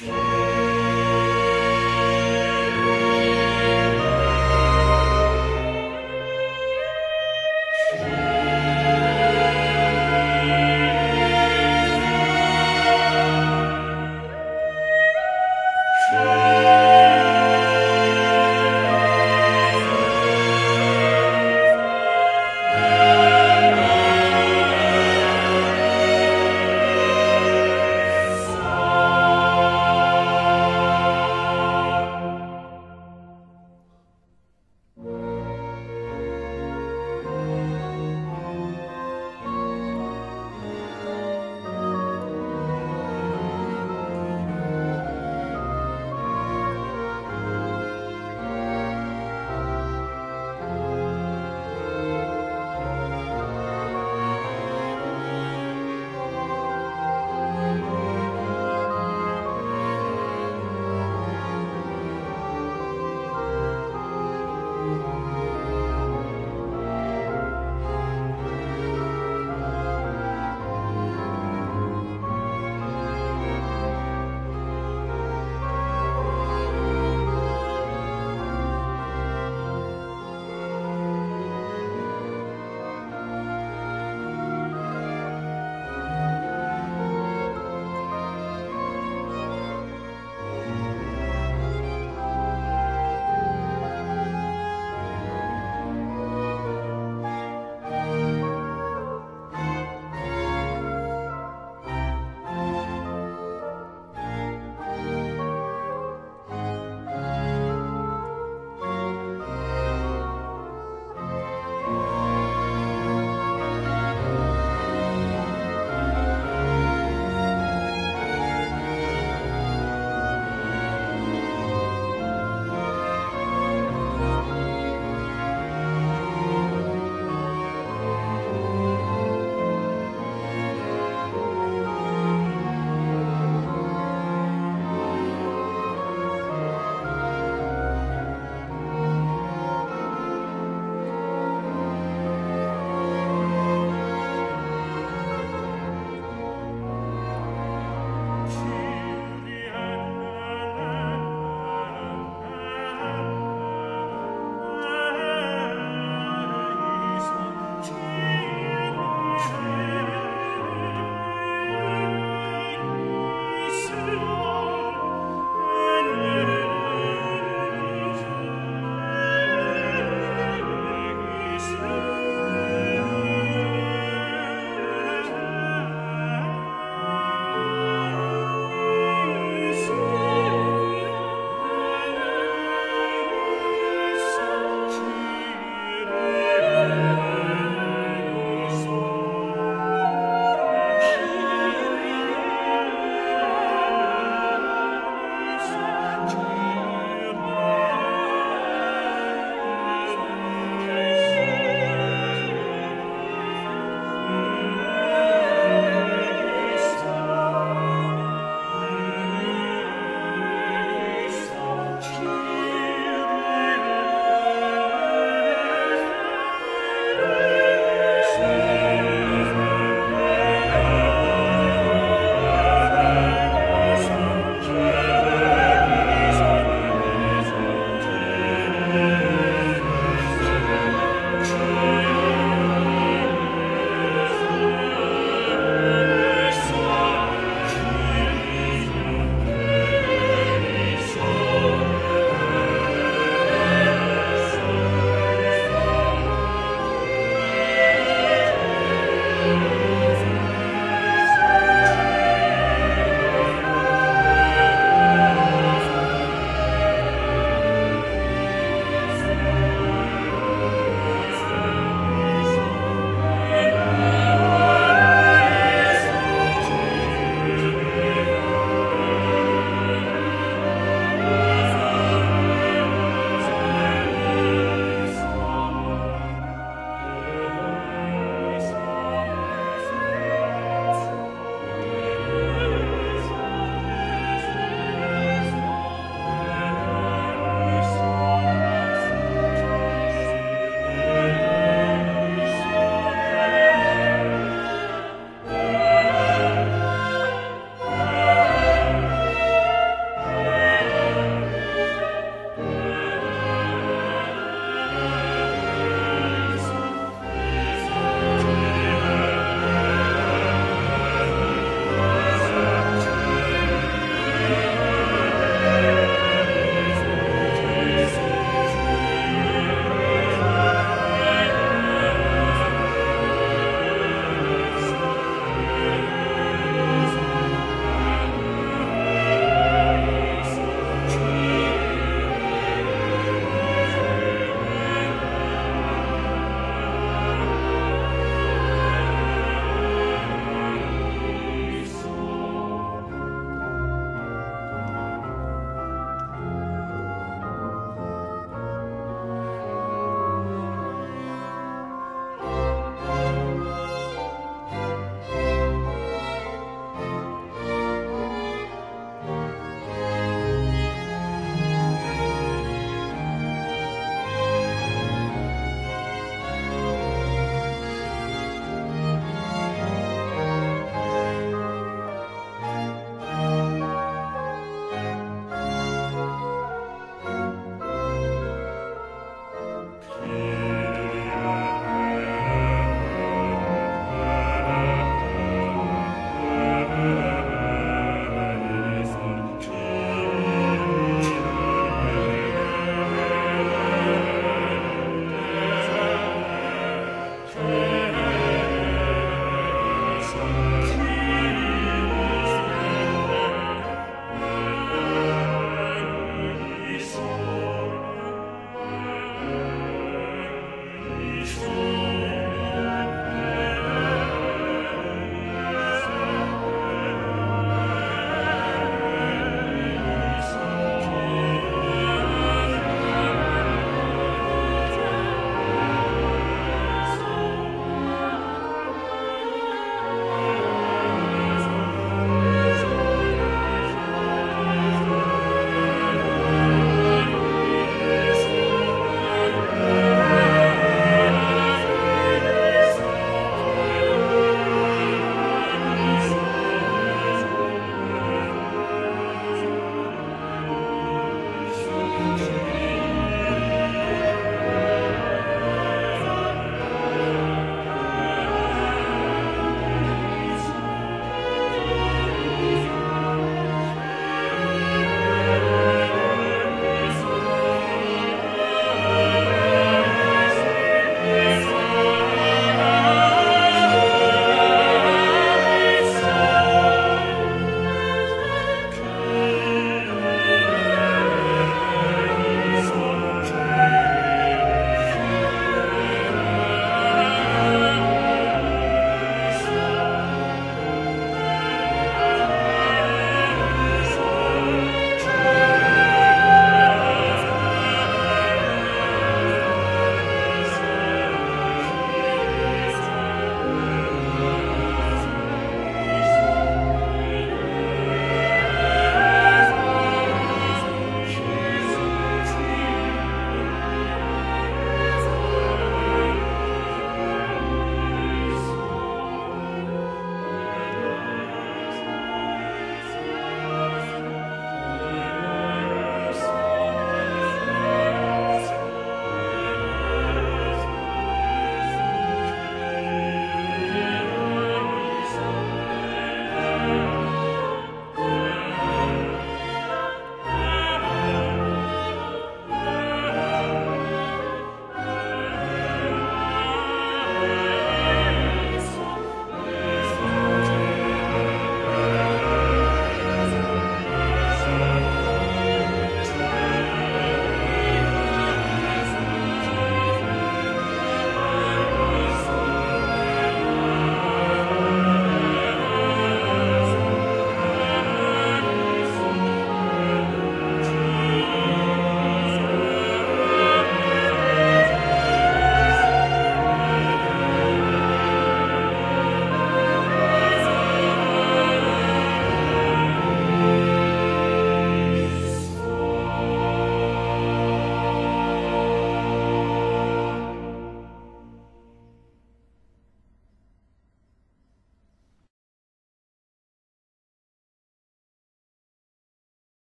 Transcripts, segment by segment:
Amen.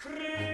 Christus